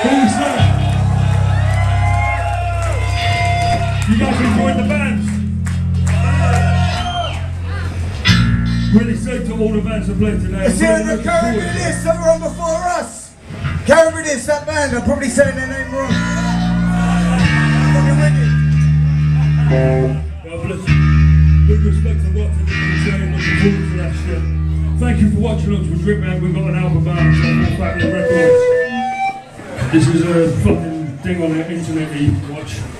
You guys the. Really to all the bands that played today. It's the before us. That band, I'm probably saying their name wrong. God bless you. Big respect to Thank you for watching us with Drip Man. We've got an album out, so we'll records. This is a fucking thing on the internet that you can watch.